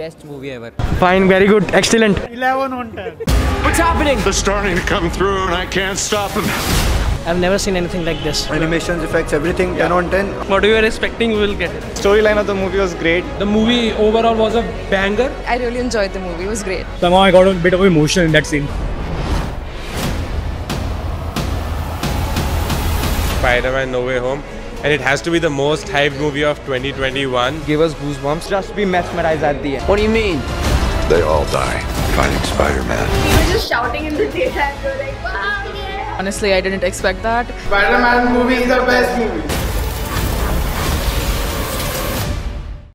best movie ever. Fine, very good, excellent. 11 on 10. What's happening? They're starting to come through and I can't stop them. I've never seen anything like this. Animations, effects, everything 10 on 10. What you were expecting, we will get it. Storyline of the movie was great. The movie overall was a banger. I really enjoyed the movie. It was great. Somehow I got a bit of emotion in that scene. Spider-Man No Way Home and it has to be the most hyped movie of 2021. Give us goosebumps. Just be mesmerized at the end. What do you mean? They all die fighting Spider-Man. We were just shouting in the theater and we were like, wow, yeah. Honestly, I didn't expect that. Spider-Man movie is the best movie.